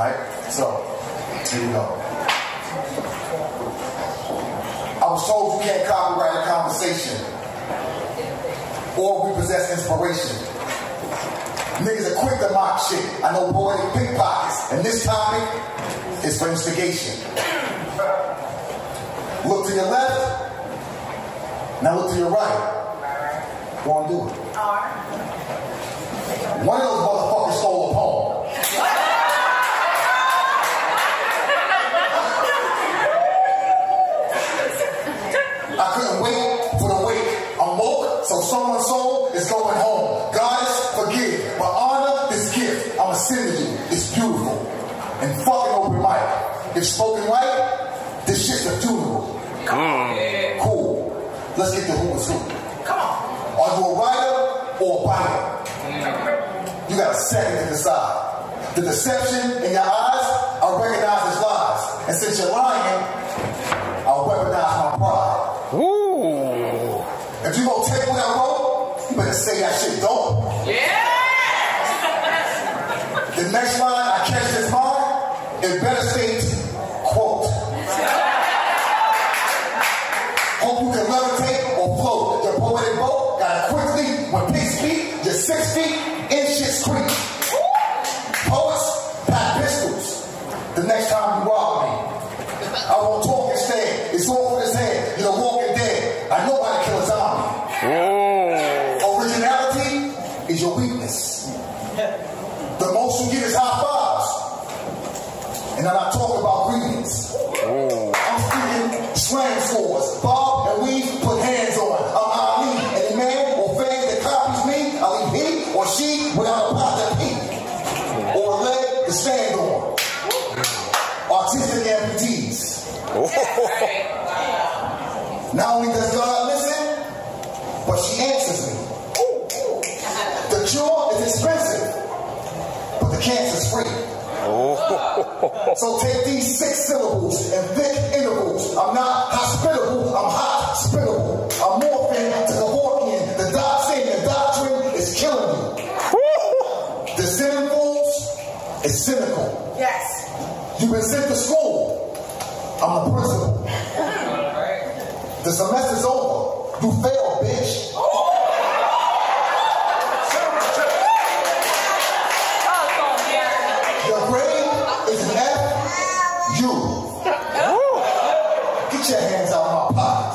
Alright? So, here we go. I was told you can't copyright a conversation or we possess inspiration. Niggas are quick to mock shit. I know poetic pickpockets, and this topic is for instigation. Look to your left, now look to your right. Go on, do it. One of those so someone's soul is going home. Goddess, forgive, but honor this gift. I'ma you. It's beautiful. And fucking open mic. If spoken right, this shit's a funeral. Cool. Let's get to who is who. Come on. Are you a writer or a biter? You got a second to decide. The deception in your eyes, I recognize as lies. And since you're lying, I'll weaponize my say that shit dope. The next line I catch this mind, it better state, quote. Hope you can levitate or float. Your poetic boat got quickly when Pitts speak, you're six feet in shit's creek. Poets pack pistols. The next time you rob me, I won't talk instead. It's all for his head. You're the walking dead. I know is your weakness. The most you get is high fives. And I'm not talking about greetings. I'm speaking slam scores. Bob and we put hands on. I'm Ali. Any man or fan that copies me, I leave he or she without a pot to pee. Or a leg to stand on. Artistic amputees. Not only does God listen, but she answers So take these six syllables and thick intervals. I'm not hospitable, I'm hot spittable. I'm morphing to the Kevorkian. The doxing and doctrine is killing me. The sinfuls is cynical. Yes. You've been sent to school. I'm the principal. The semester's over. You failed Put your hands out of my pocket.